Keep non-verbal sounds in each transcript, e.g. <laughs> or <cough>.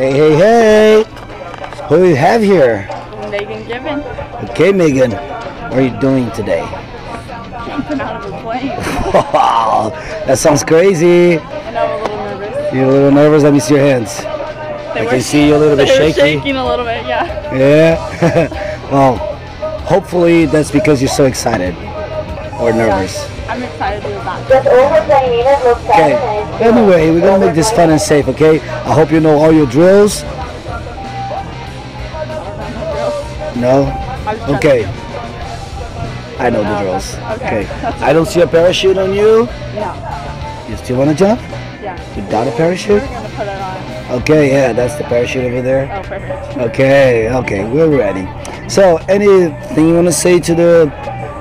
Hey, hey, hey! Who do we have here? Megan Given. Okay, Megan. What are you doing today? Jumping out of a plane. Wow, that sounds crazy. And I'm a little nervous. You're a little nervous. Let me see your hands. They I can see you a little bit <laughs> shaky. shaking a little bit, yeah. Yeah. <laughs> well, hopefully that's because you're so excited or nervous. I'm excited to be back. Just over 20 minutes, looks Okay. seven. Anyway, we're gonna make this fun and safe. Okay. I hope you know all your drills. No. I was trying Okay. I know the drills. okay. Okay. I don't see a parachute on you. No. You still wanna jump? Yeah. Without a We're parachute? gonna put it on. Okay. Yeah, that's the parachute over there. Oh, perfect. Okay, okay, we're ready. So, anything you want to say to the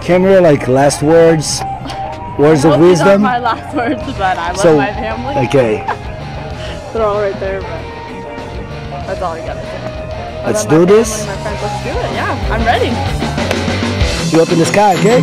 camera, like last words, words of wisdom? my last words, but I love So, my family. okay, <laughs> They're all right there, but that's all I gotta say. Let's do this. My friends, let's do it. Yeah, I'm ready. you up in the sky, okay?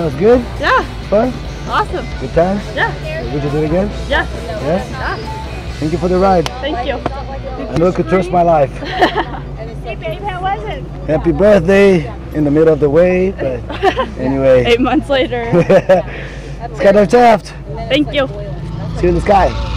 That was good. Yeah. Fun. Awesome. Good time. Yeah. Would you do it again? Yeah. Yeah. Yeah. Thank you for the ride. Thank you. I know it could trust my life. <laughs> Hey babe, how was it? Happy birthday in the middle of the way, but <laughs> anyway. Eight months later. <laughs> Skydive Taft. Thank you. See you in the sky.